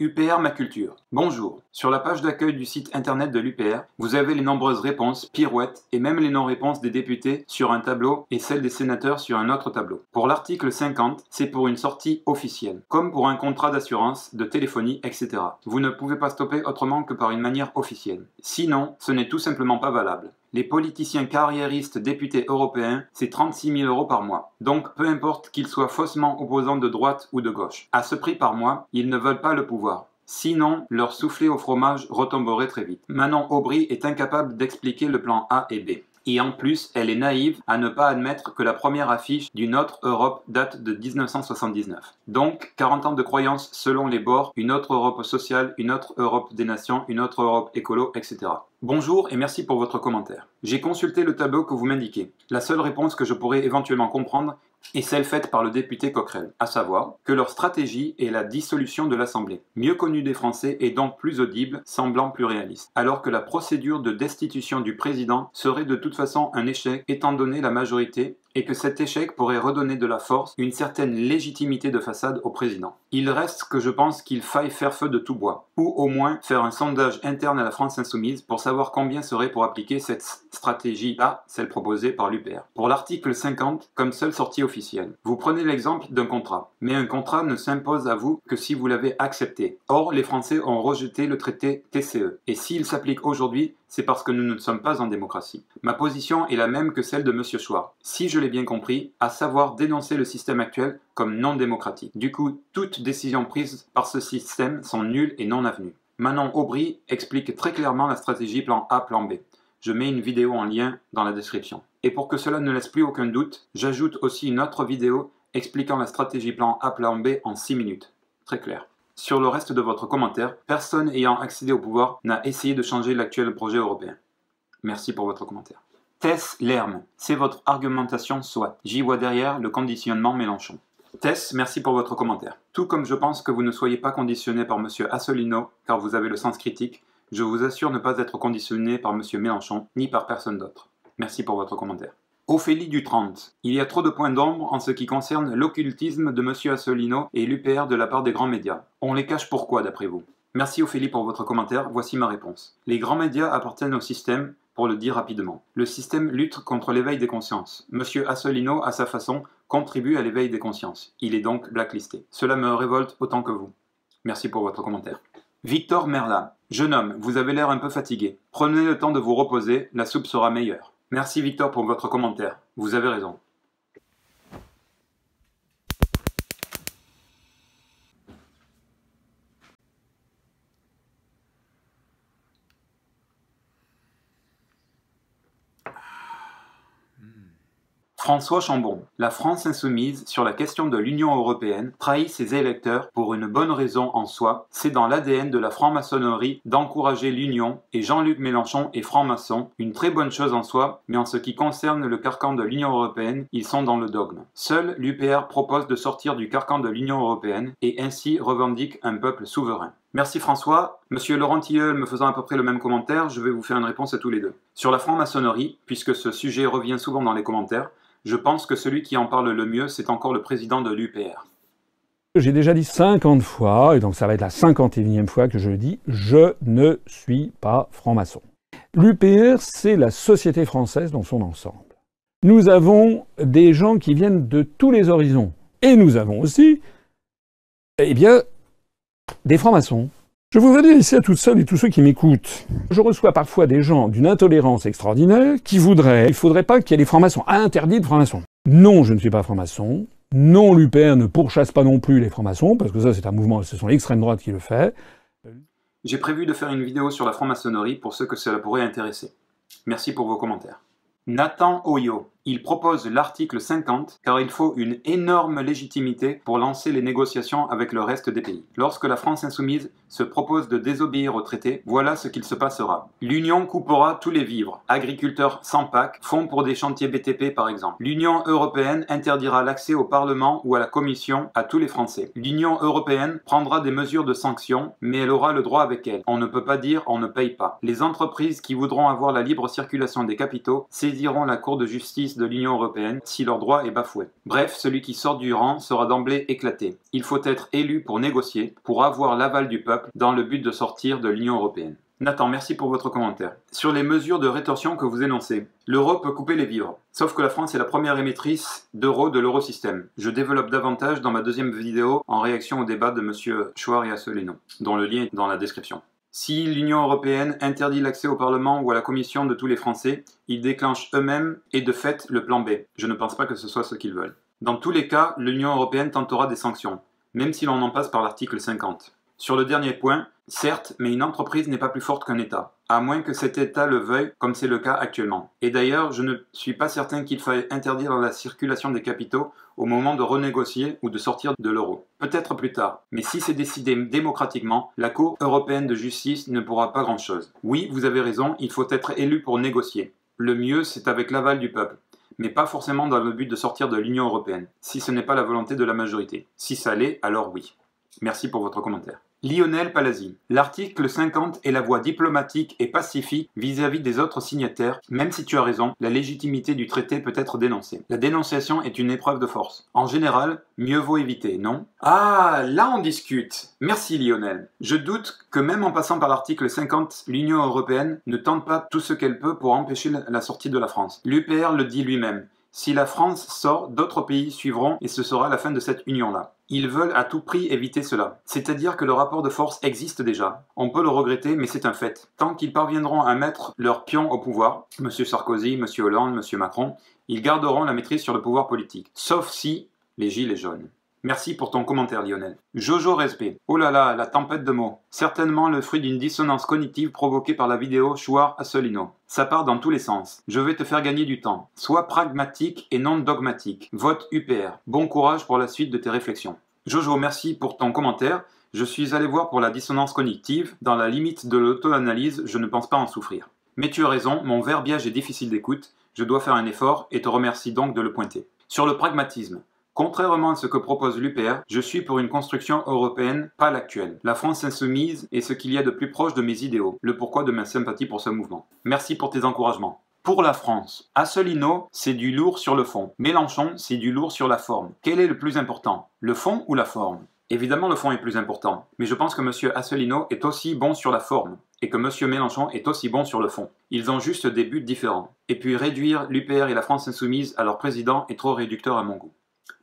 UPR Ma Culture. Bonjour. Sur la page d'accueil du site internet de l'UPR, vous avez les nombreuses réponses, pirouettes et même les non-réponses des députés sur un tableau et celles des sénateurs sur un autre tableau. Pour l'article 50, c'est pour une sortie officielle, comme pour un contrat d'assurance, de téléphonie, etc. Vous ne pouvez pas stopper autrement que par une manière officielle. Sinon, ce n'est tout simplement pas valable. Les politiciens carriéristes députés européens, c'est 36 000 euros par mois. Donc peu importe qu'ils soient faussement opposants de droite ou de gauche. À ce prix par mois, ils ne veulent pas le pouvoir. Sinon, leur soufflet au fromage retomberait très vite. Manon Aubry est incapable d'expliquer le plan A et B. Et en plus, elle est naïve à ne pas admettre que la première affiche d'une autre Europe date de 1979. Donc, 40 ans de croyance selon les bords, une autre Europe sociale, une autre Europe des nations, une autre Europe écolo, etc. Bonjour et merci pour votre commentaire. J'ai consulté le tableau que vous m'indiquez. La seule réponse que je pourrais éventuellement comprendre est celle faite par le député Coquerel, à savoir que leur stratégie est la dissolution de l'Assemblée, mieux connue des Français et donc plus audible, semblant plus réaliste, alors que la procédure de destitution du président serait de toute façon un échec étant donné la majorité et que cet échec pourrait redonner de la force, une certaine légitimité de façade au président. Il reste que je pense qu'il faille faire feu de tout bois, ou au moins faire un sondage interne à la France insoumise pour savoir combien serait pour appliquer cette stratégie-là, celle proposée par l'UPR. Pour l'article 50, comme seule sortie officielle, vous prenez l'exemple d'un contrat, mais un contrat ne s'impose à vous que si vous l'avez accepté. Or, les Français ont rejeté le traité TCE, et s'il s'applique aujourd'hui, c'est parce que nous ne sommes pas en démocratie. Ma position est la même que celle de M. Chouard, si je l'ai bien compris, à savoir dénoncer le système actuel comme non démocratique. Du coup, toutes décisions prises par ce système sont nulles et non avenues. Manon Aubry explique très clairement la stratégie plan A, plan B. Je mets une vidéo en lien dans la description. Et pour que cela ne laisse plus aucun doute, j'ajoute aussi une autre vidéo expliquant la stratégie plan A, plan B en 6 minutes. Très clair. Sur le reste de votre commentaire, personne ayant accédé au pouvoir n'a essayé de changer l'actuel projet européen. Merci pour votre commentaire. Tess Lerme, c'est votre argumentation soit. J'y vois derrière le conditionnement Mélenchon. Tess, merci pour votre commentaire. Tout comme je pense que vous ne soyez pas conditionné par M. Assolino, car vous avez le sens critique, je vous assure ne pas être conditionné par M. Mélenchon, ni par personne d'autre. Merci pour votre commentaire. Ophélie du 30. Il y a trop de points d'ombre en ce qui concerne l'occultisme de M. Assolino et l'UPR de la part des grands médias. On les cache pourquoi, d'après vous? Merci Ophélie pour votre commentaire, voici ma réponse. Les grands médias appartiennent au système, pour le dire rapidement. Le système lutte contre l'éveil des consciences. M. Assolino, à sa façon, contribue à l'éveil des consciences. Il est donc blacklisté. Cela me révolte autant que vous. Merci pour votre commentaire. Victor Merla. Jeune homme, vous avez l'air un peu fatigué. Prenez le temps de vous reposer, la soupe sera meilleure. Merci Victor pour votre commentaire. Vous avez raison. François Chambon. La France insoumise sur la question de l'Union européenne trahit ses électeurs pour une bonne raison en soi. C'est dans l'ADN de la franc-maçonnerie d'encourager l'union et Jean-Luc Mélenchon est franc-maçon, une très bonne chose en soi, mais en ce qui concerne le carcan de l'Union européenne, ils sont dans le dogme. Seul l'UPR propose de sortir du carcan de l'Union européenne et ainsi revendique un peuple souverain. Merci François. Monsieur Laurent Tilleul me faisant à peu près le même commentaire, je vais vous faire une réponse à tous les deux. Sur la franc-maçonnerie, puisque ce sujet revient souvent dans les commentaires, je pense que celui qui en parle le mieux, c'est encore le président de l'UPR. J'ai déjà dit 50 fois, et donc ça va être la 51e fois que je le dis, je ne suis pas franc-maçon. L'UPR, c'est la société française dans son ensemble. Nous avons des gens qui viennent de tous les horizons. Et nous avons aussi, eh bien, des francs-maçons. Je voudrais dire ici à toutes celles et tous ceux qui m'écoutent, je reçois parfois des gens d'une intolérance extraordinaire qui voudraient, il faudrait pas qu'il y ait des francs-maçons, interdits de francs-maçons. Non, je ne suis pas franc-maçon. Non, l'UPR ne pourchasse pas non plus les francs-maçons, parce que ça c'est un mouvement, ce sont l'extrême droite qui le fait. J'ai prévu de faire une vidéo sur la franc-maçonnerie pour ceux que cela pourrait intéresser. Merci pour vos commentaires. Nathan Oyo. Il propose l'article 50 car il faut une énorme légitimité pour lancer les négociations avec le reste des pays. Lorsque la France insoumise se propose de désobéir au traité, voilà ce qu'il se passera. L'Union coupera tous les vivres. Agriculteurs sans PAC, fonds pour des chantiers BTP par exemple. L'Union européenne interdira l'accès au Parlement ou à la Commission à tous les Français. L'Union européenne prendra des mesures de sanctions, mais elle aura le droit avec elle. On ne peut pas dire on ne paye pas. Les entreprises qui voudront avoir la libre circulation des capitaux saisiront la Cour de justice de l'Union européenne si leur droit est bafoué. Bref, celui qui sort du rang sera d'emblée éclaté. Il faut être élu pour négocier, pour avoir l'aval du peuple dans le but de sortir de l'Union européenne. Nathan, merci pour votre commentaire. Sur les mesures de rétorsion que vous énoncez, l'euro peut couper les vivres. Sauf que la France est la première émettrice d'euros de l'eurosystème. Je développe davantage dans ma deuxième vidéo en réaction au débat de M. Chouard et Asselineau, dont le lien est dans la description. Si l'Union européenne interdit l'accès au Parlement ou à la Commission de tous les Français, ils déclenchent eux-mêmes et de fait le plan B. Je ne pense pas que ce soit ce qu'ils veulent. Dans tous les cas, l'Union européenne tentera des sanctions, même si l'on en passe par l'article 50. Sur le dernier point, certes, mais une entreprise n'est pas plus forte qu'un État, à moins que cet État le veuille, comme c'est le cas actuellement. Et d'ailleurs, je ne suis pas certain qu'il faille interdire la circulation des capitaux au moment de renégocier ou de sortir de l'euro. Peut-être plus tard, mais si c'est décidé démocratiquement, la Cour européenne de justice ne pourra pas grand-chose. Oui, vous avez raison, il faut être élu pour négocier. Le mieux, c'est avec l'aval du peuple mais pas forcément dans le but de sortir de l'Union européenne, si ce n'est pas la volonté de la majorité. Si ça l'est, alors oui. Merci pour votre commentaire. Lionel Palazzi. L'article 50 est la voie diplomatique et pacifique vis-à-vis des autres signataires. Même si tu as raison, la légitimité du traité peut être dénoncée. La dénonciation est une épreuve de force. En général, mieux vaut éviter, non? Ah, là on discute. Merci Lionel. Je doute que même en passant par l'article 50, l'Union européenne ne tente pas tout ce qu'elle peut pour empêcher la sortie de la France. L'UPR le dit lui-même. Si la France sort, d'autres pays suivront et ce sera la fin de cette union-là. Ils veulent à tout prix éviter cela. C'est-à-dire que le rapport de force existe déjà. On peut le regretter, mais c'est un fait. Tant qu'ils parviendront à mettre leur pion au pouvoir, M. Sarkozy, M. Hollande, M. Macron, ils garderont la maîtrise sur le pouvoir politique. Sauf si les gilets jaunes. Merci pour ton commentaire, Lionel. Jojo Respect. Oh là là, la tempête de mots. Certainement le fruit d'une dissonance cognitive provoquée par la vidéo Chouard Assolino. Ça part dans tous les sens. Je vais te faire gagner du temps. Sois pragmatique et non dogmatique. Vote UPR. Bon courage pour la suite de tes réflexions. Jojo, merci pour ton commentaire. Je suis allé voir pour la dissonance cognitive. Dans la limite de l'auto-analyse, je ne pense pas en souffrir. Mais tu as raison, mon verbiage est difficile d'écoute. Je dois faire un effort et te remercie donc de le pointer. Sur le pragmatisme. Contrairement à ce que propose l'UPR, je suis pour une construction européenne, pas l'actuelle. La France insoumise est ce qu'il y a de plus proche de mes idéaux, le pourquoi de ma sympathie pour ce mouvement. Merci pour tes encouragements. Pour la France, Asselineau, c'est du lourd sur le fond. Mélenchon, c'est du lourd sur la forme. Quel est le plus important Le fond ou la forme? Évidemment, le fond est plus important, mais je pense que M. Asselineau est aussi bon sur la forme et que M. Mélenchon est aussi bon sur le fond. Ils ont juste des buts différents. Et puis réduire l'UPR et la France insoumise à leur président est trop réducteur à mon goût.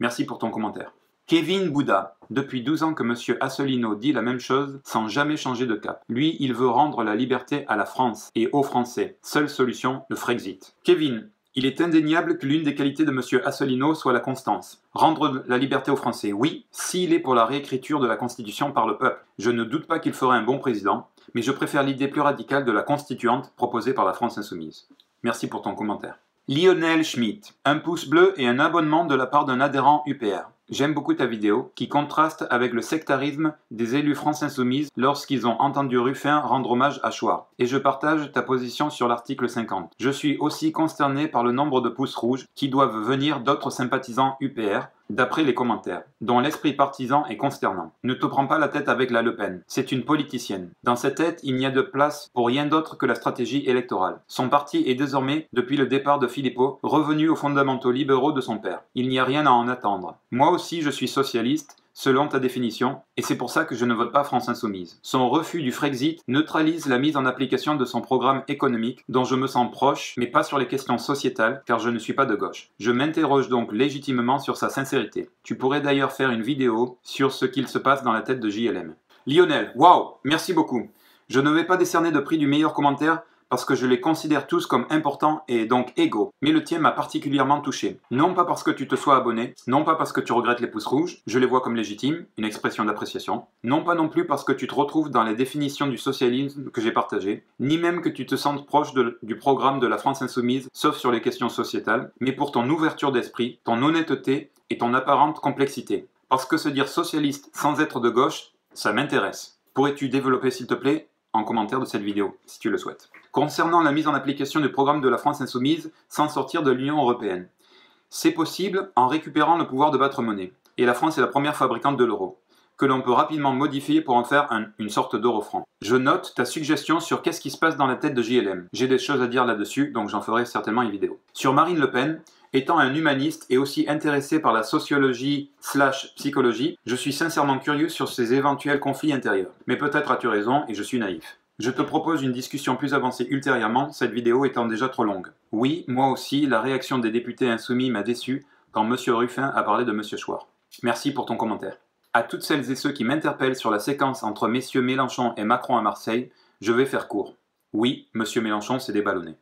Merci pour ton commentaire. Kevin Bouddha. Depuis 12 ans que M. Asselineau dit la même chose sans jamais changer de cap. Lui, il veut rendre la liberté à la France et aux Français. Seule solution, le Frexit. Kevin, il est indéniable que l'une des qualités de M. Asselineau soit la constance. Rendre la liberté aux Français, oui, s'il est pour la réécriture de la Constitution par le peuple. Je ne doute pas qu'il ferait un bon président, mais je préfère l'idée plus radicale de la constituante proposée par la France insoumise. Merci pour ton commentaire. Lionel Schmidt, un pouce bleu et un abonnement de la part d'un adhérent UPR. J'aime beaucoup ta vidéo, qui contraste avec le sectarisme des élus France Insoumise lorsqu'ils ont entendu Ruffin rendre hommage à Chouard. Et je partage ta position sur l'article 50. Je suis aussi consterné par le nombre de pouces rouges qui doivent venir d'autres sympathisants UPR, d'après les commentaires, dont l'esprit partisan est consternant. Ne te prends pas la tête avec la Le Pen, c'est une politicienne. Dans cette tête, il n'y a de place pour rien d'autre que la stratégie électorale. Son parti est désormais, depuis le départ de Philippot, revenu aux fondamentaux libéraux de son père. Il n'y a rien à en attendre. Moi aussi, je suis socialiste, selon ta définition, et c'est pour ça que je ne vote pas France Insoumise. Son refus du Frexit neutralise la mise en application de son programme économique, dont je me sens proche, mais pas sur les questions sociétales, car je ne suis pas de gauche. Je m'interroge donc légitimement sur sa sincérité. Tu pourrais d'ailleurs faire une vidéo sur ce qu'il se passe dans la tête de JLM. Lionel, waouh, merci beaucoup. Je ne vais pas décerner de prix du meilleur commentaire parce que je les considère tous comme importants et donc égaux. Mais le tien m'a particulièrement touché. Non pas parce que tu te sois abonné, non pas parce que tu regrettes les pouces rouges, je les vois comme légitimes, une expression d'appréciation, non pas non plus parce que tu te retrouves dans les définitions du socialisme que j'ai partagé, ni même que tu te sentes proche du programme de la France insoumise, sauf sur les questions sociétales, mais pour ton ouverture d'esprit, ton honnêteté et ton apparente complexité. Parce que se dire socialiste sans être de gauche, ça m'intéresse. Pourrais-tu développer s'il te plaît en commentaire de cette vidéo, si tu le souhaites. Concernant la mise en application du programme de la France insoumise sans sortir de l'Union européenne. C'est possible en récupérant le pouvoir de battre monnaie, et la France est la première fabricante de l'euro, que l'on peut rapidement modifier pour en faire une sorte d'euro franc. Je note ta suggestion sur qu'est-ce qui se passe dans la tête de JLM. J'ai des choses à dire là-dessus, donc j'en ferai certainement une vidéo. Sur Marine Le Pen, Étant un humaniste et aussi intéressé par la sociologie slash psychologie, je suis sincèrement curieux sur ces éventuels conflits intérieurs. Mais peut-être as-tu raison et je suis naïf. Je te propose une discussion plus avancée ultérieurement, cette vidéo étant déjà trop longue. Oui, moi aussi, la réaction des députés insoumis m'a déçu quand M. Ruffin a parlé de M. Chouard. Merci pour ton commentaire. À toutes celles et ceux qui m'interpellent sur la séquence entre messieurs Mélenchon et Macron à Marseille, je vais faire court. Oui, M. Mélenchon s'est déballonné.